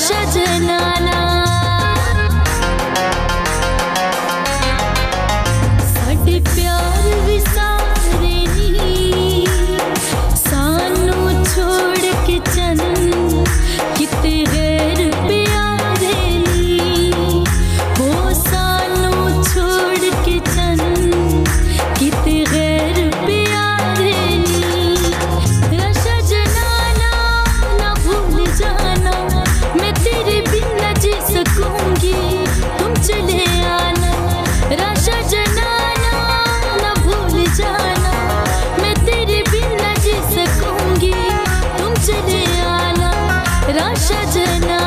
Shut it, down. should know.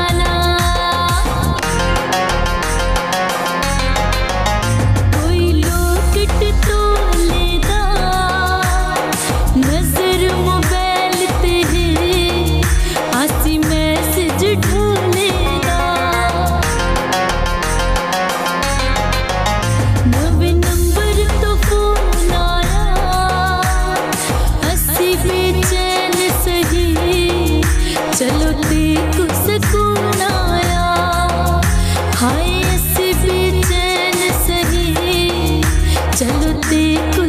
चलो देखो